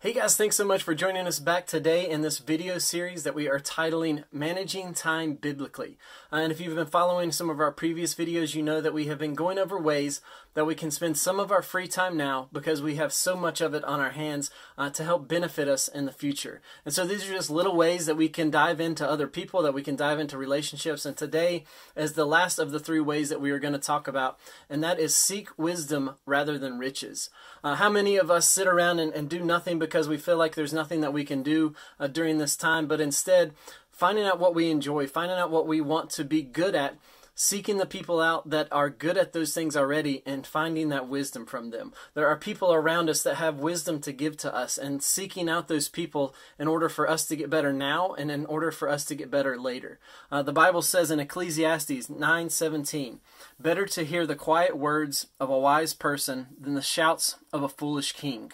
Hey guys, thanks so much for joining us back today in this video series that we are titling Managing Time Biblically. Uh, and if you've been following some of our previous videos, you know that we have been going over ways that we can spend some of our free time now because we have so much of it on our hands uh, to help benefit us in the future. And so these are just little ways that we can dive into other people, that we can dive into relationships. And today is the last of the three ways that we are going to talk about, and that is seek wisdom rather than riches. Uh, how many of us sit around and, and do nothing because because we feel like there's nothing that we can do uh, during this time, but instead finding out what we enjoy, finding out what we want to be good at, seeking the people out that are good at those things already and finding that wisdom from them. There are people around us that have wisdom to give to us and seeking out those people in order for us to get better now and in order for us to get better later. Uh, the Bible says in Ecclesiastes 9:17, "Better to hear the quiet words of a wise person than the shouts of a foolish king."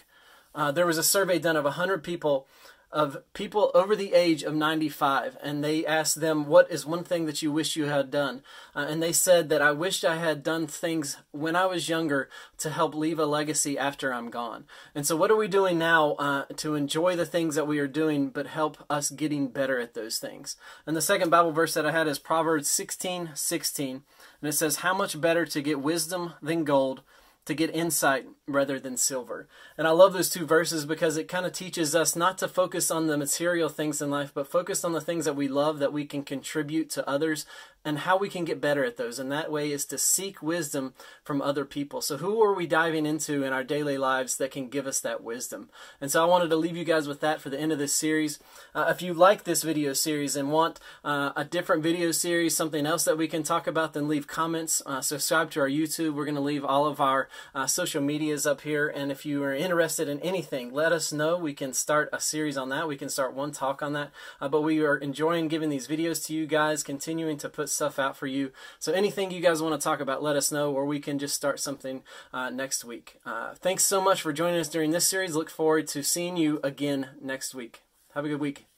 Uh, there was a survey done of 100 people of people over the age of 95 and they asked them what is one thing that you wish you had done? Uh, and they said that i wished i had done things when i was younger to help leave a legacy after i'm gone. And so what are we doing now uh, to enjoy the things that we are doing but help us getting better at those things? And the second bible verse that i had is proverbs 16 16 and it says how much better to get wisdom than gold to get insight rather than silver. And I love those two verses because it kind of teaches us not to focus on the material things in life, but focus on the things that we love that we can contribute to others and how we can get better at those. And that way is to seek wisdom from other people. So, who are we diving into in our daily lives that can give us that wisdom? And so, I wanted to leave you guys with that for the end of this series. Uh, if you like this video series and want uh, a different video series, something else that we can talk about, then leave comments. Uh, subscribe to our YouTube. We're going to leave all of our uh, social medias up here. And if you are interested in anything, let us know. We can start a series on that. We can start one talk on that. Uh, but we are enjoying giving these videos to you guys, continuing to put stuff out for you. So anything you guys want to talk about, let us know, or we can just start something uh, next week. Uh, thanks so much for joining us during this series. Look forward to seeing you again next week. Have a good week.